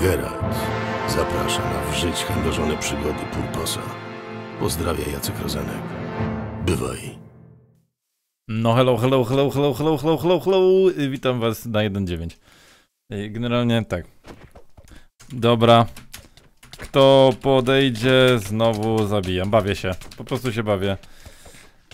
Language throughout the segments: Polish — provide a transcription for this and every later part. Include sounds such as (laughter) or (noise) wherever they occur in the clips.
Geralt zaprasza na w żyć chędożone przygody Purposa. Pozdrawia Jacek Rozenek. Bywaj. No hello, hello, hello, hello, hello, hello, hello, hello. Witam was na 1.9. Y, Generalnie tak. Dobra. Kto podejdzie, znowu zabijam. Bawię się. Po prostu się bawię.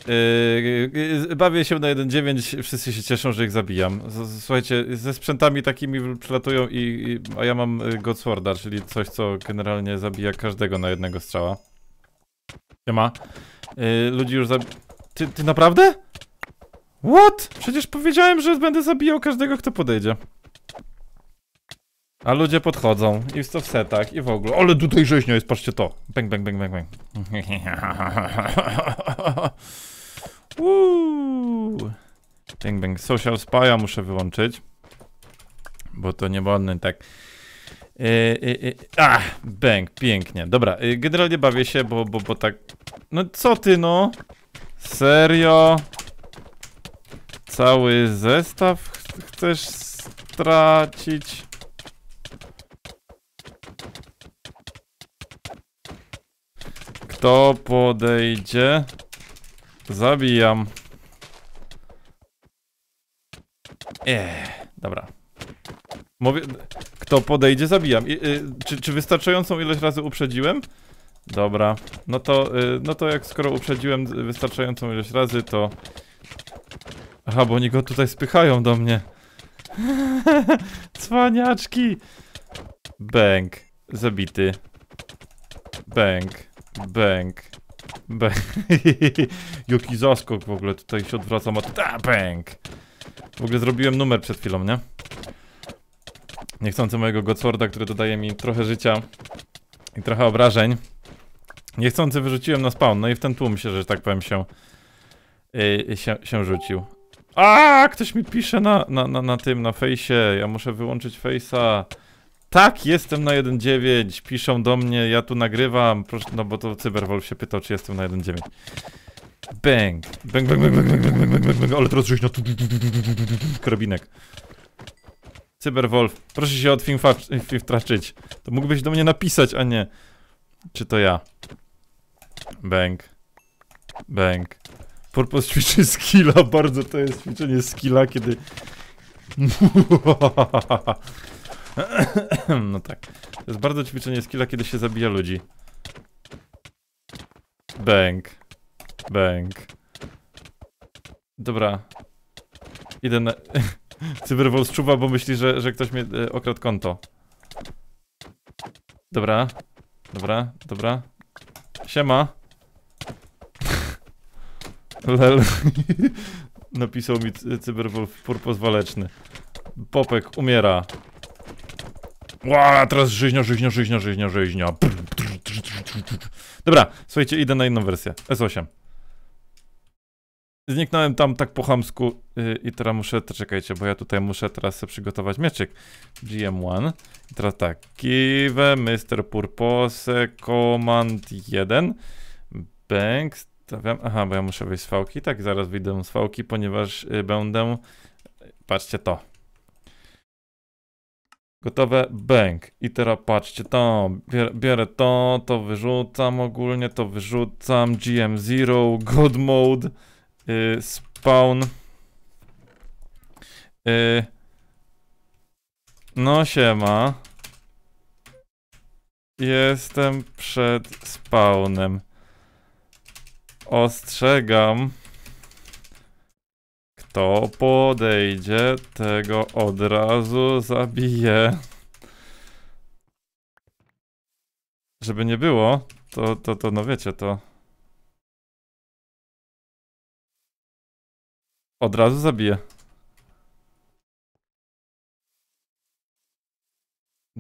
Yy, yy, bawię się na 1.9, wszyscy się cieszą, że ich zabijam. Z- Słuchajcie, ze sprzętami takimi przylatują i, i a ja mam y, Godsworda, czyli coś, co generalnie zabija każdego na jednego strzała. Siema. Yy, ludzi już zabi... Ty, ty naprawdę? What? Przecież powiedziałem, że będę zabijał każdego, kto podejdzie. A ludzie podchodzą i w setach i w ogóle. Ale tutaj rzeźnia jest, patrzcie to. Bang, bang, bang, bang, bang. (laughs) Uuu. Bang, bang. Social spy'a muszę wyłączyć. Bo to nie wolno tak. Yy, yy, yy. A, bang, pięknie. Dobra, yy, generalnie bawię się, bo, bo, bo tak. No co ty no? Serio? Cały zestaw ch- chcesz stracić? Kto podejdzie? Zabijam. Eee, dobra. Mówię, kto podejdzie, zabijam. I, y, czy, czy wystarczającą ilość razy uprzedziłem? Dobra. No to, y, no to jak skoro uprzedziłem wystarczającą ilość razy, to... Aha, bo oni go tutaj spychają do mnie. (laughs) Cwaniaczki. Bęk. Zabity. Bęk. Bęk. Bęk. (laughs) Jaki zaskok w ogóle. Tutaj się odwracam, a ta bęk. W ogóle zrobiłem numer przed chwilą, nie? Niechcący mojego Godsworda, który dodaje mi trochę życia i trochę obrażeń. Niechcący wyrzuciłem na spawn, no i w ten tłum się, że tak powiem, się, yy, się, się rzucił. A, ktoś mi pisze na, na, na, na tym, na fejsie. Ja muszę wyłączyć fejsa. Tak, jestem na 1.9. Piszą do mnie, ja tu nagrywam. Proszę, no bo to Cyberwolf się pytał, czy jestem na 1.9. Bang. Bang, bang, bang, bang, bang, bang, bang, bang, bang. Ale teraz żeś na tu, tu. Cyberwolf, proszę się odfiltraczyć. To mógłbyś do mnie napisać, a nie. Czy to ja? Bang. Bang. Purpose ćwiczy skilla, bardzo to jest ćwiczenie skilla, kiedy... (coughs) No tak. To jest bardzo ćwiczenie skilla, kiedy się zabija ludzi. Bang. Bang. Dobra. Idę na... (coughs) Cyberwol czuwa, bo myśli, że, że ktoś mnie e, okradł konto. Dobra. Dobra, dobra. Siema. (coughs) Lel. Napisał mi cy- Cyberwolf purpos waleczny. Popek umiera. Ła, teraz żyźnia, żyźnia, żyźnia, żyźnia, żyźnia. Dobra, słuchajcie, idę na inną wersję. S8. Zniknąłem tam tak po chamsku yy, i teraz muszę, to czekajcie, bo ja tutaj muszę teraz sobie przygotować mieczyk. GM1. I teraz tak, give Mr. Purpose command 1. Bang, stawiam, aha, bo ja muszę wyjść z fałki, tak, zaraz wyjdę z fałki, ponieważ y, będę, patrzcie to. Gotowe, bang. I teraz patrzcie to, bier, biorę to, to wyrzucam ogólnie, to wyrzucam, GM0, God Mode, y, spawn. Y, no siema. Jestem przed spawnem. Ostrzegam. Kto podejdzie, tego od razu zabiję. Żeby nie było, to, to, to no wiecie, to... Od razu zabiję.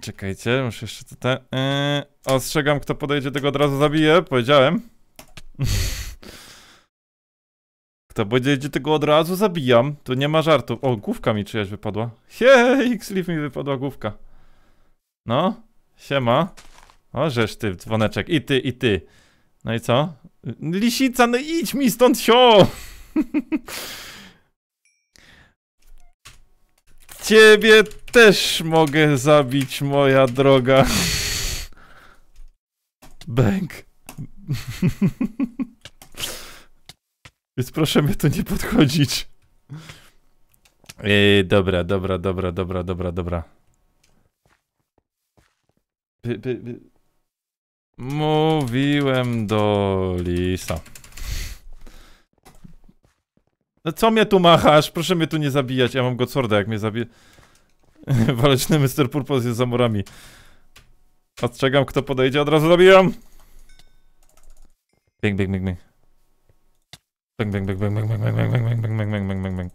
Czekajcie, muszę jeszcze tutaj... Yy, ostrzegam, kto podejdzie, tego od razu zabiję, powiedziałem. (laughs) Kto podejdzie, tego od razu zabijam. Tu nie ma żartu. O, główka mi czyjaś wypadła. Hej, (laughs) X-Leaf mi wypadła główka. No, siema. O, żeż ty, dzwoneczek. I ty, i ty. No i co? Lisica, no idź mi stąd, sio! (laughs) Ciebie też mogę zabić, moja droga. (laughs) Bęk. Więc proszę mnie tu nie podchodzić. Ej, dobra, dobra, dobra, dobra, dobra, dobra. By, by, by. Mówiłem do Lisa. No co mnie tu machasz? Proszę mnie tu nie zabijać. Ja mam Godsworda, jak mnie zabije. (laughs) Waleczny Mr. Purpose jest za murami. Ostrzegam, kto podejdzie, od razu zabijam. Bang, bang, bang, bang. Bang, bang, bang, bang, bang, bang, bang, bang, bang, bang, bang, bang, bang, bang, bang.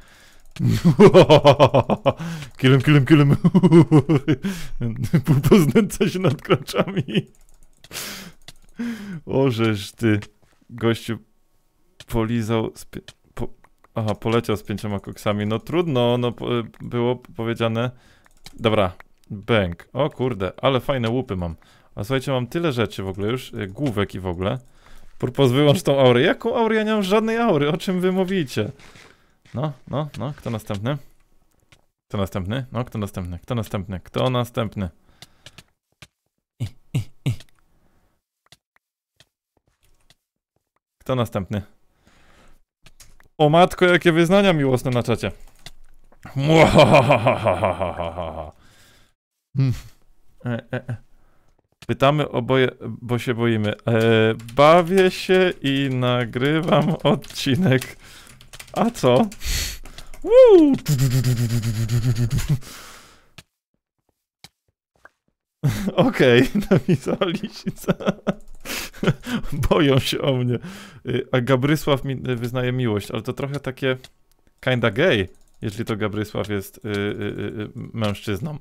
Kill him, kill him, kill him. Purpose znęca się nad klaczami. Ożeż ty, gościu, polizał z pie- po, Aha, poleciał z pięcioma koksami. No trudno, no po, było powiedziane. Dobra, bęk. O kurde, ale fajne łupy mam. A słuchajcie, mam tyle rzeczy w ogóle już, y, główek i w ogóle. Purpos, wyłącz tą aurę. Jaką aurę? Ja nie mam żadnej aury, o czym wy mówicie? No, no, no, kto następny? Kto następny? No, kto następny? Kto następny? Kto następny? Kto następny? O matko, jakie wyznania miłosne na czacie. Muahahahahahaha. Hmm. E, e, e. Pytamy oboje, bo się boimy. E, bawię się i nagrywam odcinek. A co? (laughs) Okej, (laughs) napisała lisica. (laughs) Boją się o mnie. Y, A Gabrysław mi y, wyznaje miłość, ale to trochę takie kinda gay, jeśli to Gabrysław jest y, y, y, y, mężczyzną.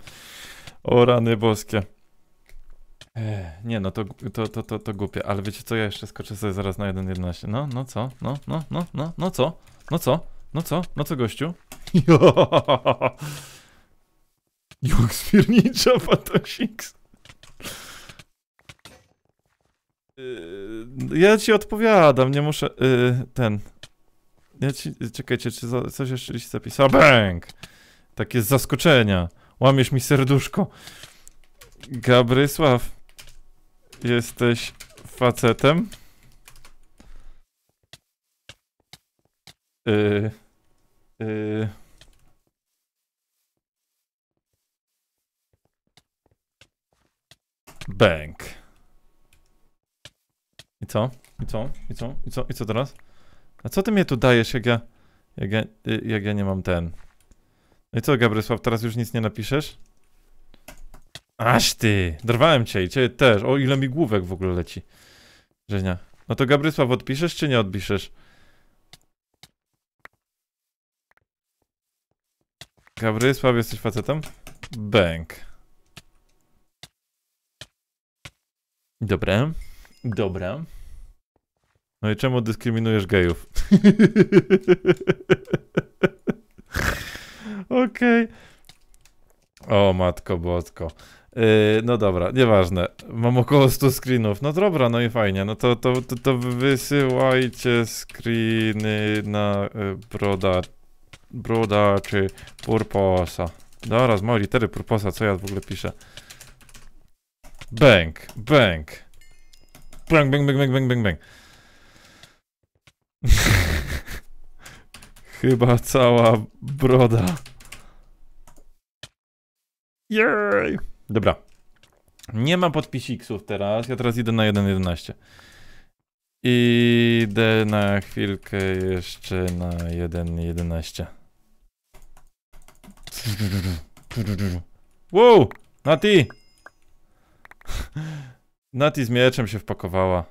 O rany boskie. Nie no, to, to, to, to, to głupie, ale wiecie co, ja jeszcze skoczę sobie zaraz na 1.11. No, no co? No, no, no, no, no co? No co? No co? No co gościu? Juk (laughs) spiernicza, Fatosix. Yy, Ja ci odpowiadam, nie muszę. Yy, ten. Ja ci. Czekajcie, czy coś jeszcze liść zapisał? Bang! Takie z zaskoczenia. Łamiesz mi serduszko. Gabrysław. Jesteś facetem? Yy. Yy. Bang. I co? I co? I co? I co? I co teraz? A co ty mnie tu dajesz, jak ja, jak ja, jak ja nie mam ten? No i co, Gabrysław, teraz już nic nie napiszesz? Aż ty! Dorwałem cię i cię też. O, ile mi główek w ogóle leci. Żenia. No to Gabrysław, odpiszesz czy nie odpiszesz? Gabrysław, jesteś facetem? Bęk. Dobra. Dobra. No i czemu dyskryminujesz gejów? (laughs) Okej. O matko bosko. Yy, no dobra, nieważne. Mam około 100 screenów. No dobra, no i fajnie. No to, to, to, to wysyłajcie screeny na y, broda, broda czy purposa. Dobra, z mojej litery purposa, co ja w ogóle piszę? Bang, bang. Bang, bang, bang, bang, bang, bang, bang. (laughs) Chyba cała broda. Jej! Dobra. Nie ma podpisiksów teraz. Ja teraz idę na 1.11. Idę na chwilkę jeszcze na 1.11. Wow! Nati! Nati z mieczem się wpakowała.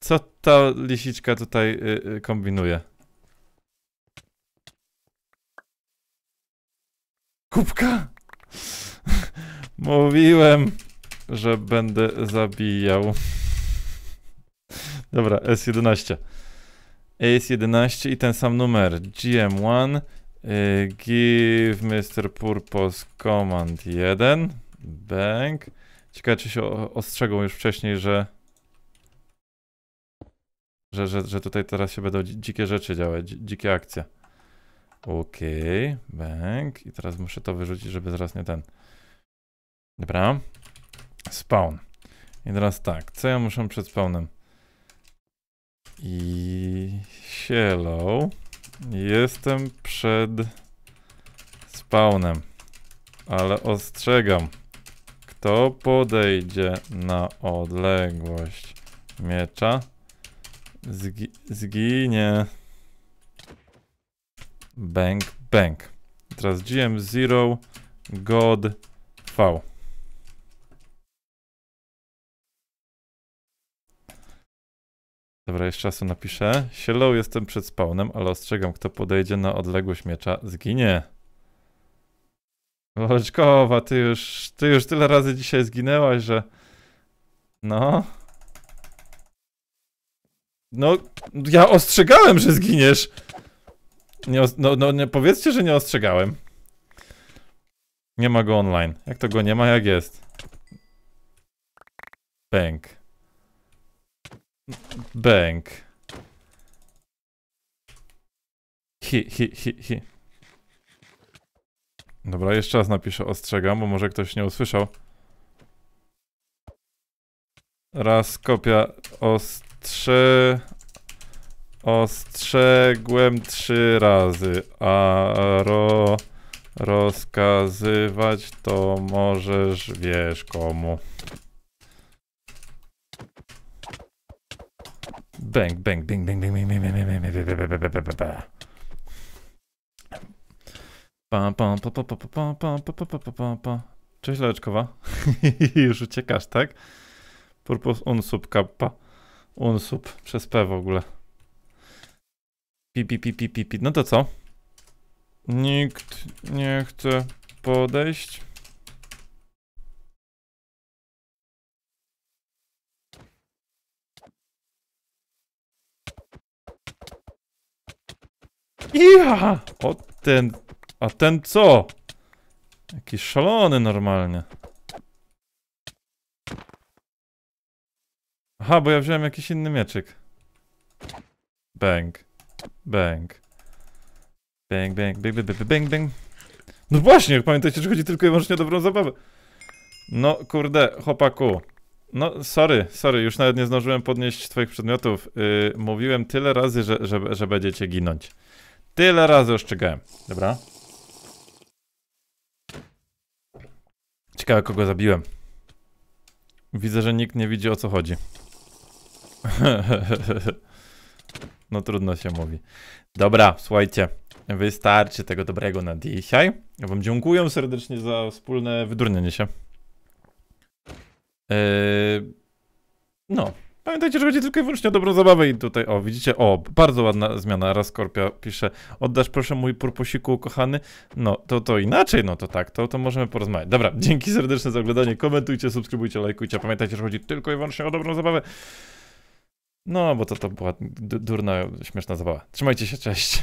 Co ta lisiczka tutaj y, y, kombinuje? Kubka! Mówiłem, że będę zabijał. Dobra, S11. S11 i ten sam numer. GM1. Y, give Mr. Purpose Command 1. Bang. Ciekawe, czy się ostrzegą już wcześniej, że że, że, że tutaj teraz się będą dzi- dzikie rzeczy działać, dzi- dzikie akcje. Okej, bank. I teraz muszę to wyrzucić, żeby zaraz nie ten. Dobra. Spawn. I teraz tak, co ja muszę przed spawnem? I hello. Jestem przed spawnem. Ale ostrzegam. Kto podejdzie na odległość miecza, zgi zginie. Bang, bang. Teraz GM Zero God V. Dobra, jeszcze to napiszę. Hello, jestem przed spawnem, ale ostrzegam, kto podejdzie na odległość miecza, zginie. Woleczkowa, ty już, ty już tyle razy dzisiaj zginęłaś, że... No... No, ja ostrzegałem, że zginiesz. Nie no, no, nie powiedzcie, że nie ostrzegałem. Nie ma go online. Jak to go nie ma, jak jest? Bank. Bank. Hi, hi, hi, hi. Dobra, jeszcze raz napiszę ostrzegam, bo może ktoś nie usłyszał. Raz kopia ostrze... Ostrzegłem trzy razy, a ro... Rozkazywać to możesz, wiesz komu. Bang, bang, bang, bang, bang, bang, bang, bang, bang, bang, bang, bang, bang, bang, bang, bang. Pa, pa, pa, pa, pa, pa, pa, pa, pa, pa, pa, pa, pa. Cześć Leczkowa. Już uciekasz, tak? Purpos unsub kappa. Unsub. Przez P w ogóle. Pi, pi, pi, pi, pi, pi. No to co? Nikt nie chce podejść. Ja! O ten. A ten co? Jakiś szalony normalnie. Aha, bo ja wziąłem jakiś inny mieczyk. Bang. Bang. Bang, bang, bang, bang, bang, bang, bang. No właśnie, pamiętajcie, że chodzi tylko i wyłącznie o dobrą zabawę. No, kurde, chłopaku. No, sorry, sorry, już nawet nie zdążyłem podnieść twoich przedmiotów. Yy, mówiłem tyle razy, że, że, że będziecie ginąć. Tyle razy ostrzegałem. Dobra. Ciekawe, kogo zabiłem. Widzę, że nikt nie widzi o co chodzi. (laughs) no trudno się mówi. Dobra, słuchajcie. Wystarczy tego dobrego na dzisiaj. Ja wam dziękuję serdecznie za wspólne wydurnienie się. Yy, no. Pamiętajcie, że chodzi tylko i wyłącznie o dobrą zabawę i tutaj, o, widzicie, o, bardzo ładna zmiana. Raz Skorpia pisze, oddasz proszę mój purposiku kochany. No, to to inaczej, no to tak, to, to możemy porozmawiać. Dobra, dzięki serdeczne za oglądanie, komentujcie, subskrybujcie, lajkujcie. Pamiętajcie, że chodzi tylko i wyłącznie o dobrą zabawę. No, bo to, to była du- durna, śmieszna zabawa. Trzymajcie się, cześć.